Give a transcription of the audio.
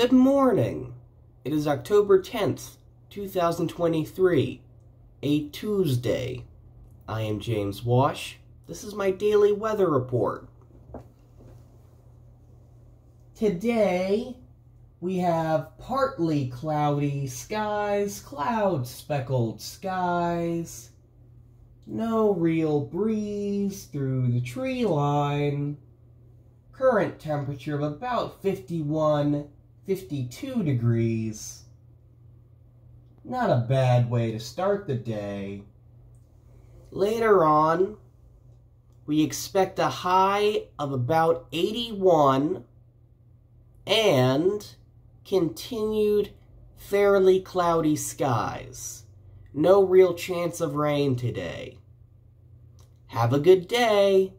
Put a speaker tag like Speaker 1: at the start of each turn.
Speaker 1: Good morning. It is October 10th, 2023, a Tuesday. I am James Wash. This is my daily weather report. Today, we have partly cloudy skies, cloud speckled skies, no real breeze through the tree line, current temperature of about 51, 52 degrees. Not a bad way to start the day. Later on, we expect a high of about 81 and continued fairly cloudy skies. No real chance of rain today. Have a good day.